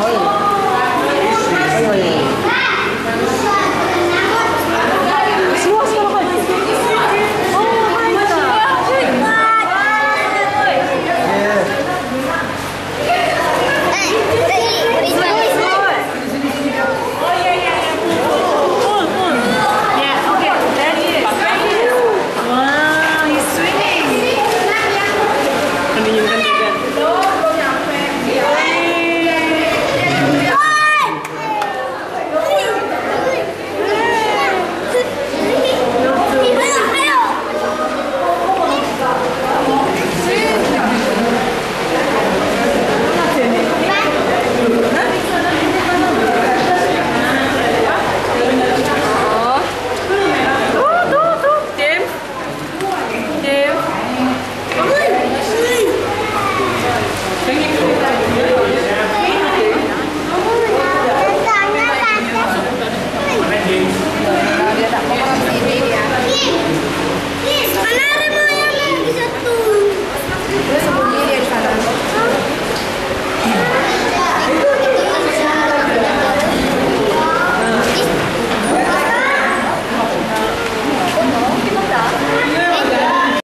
可以。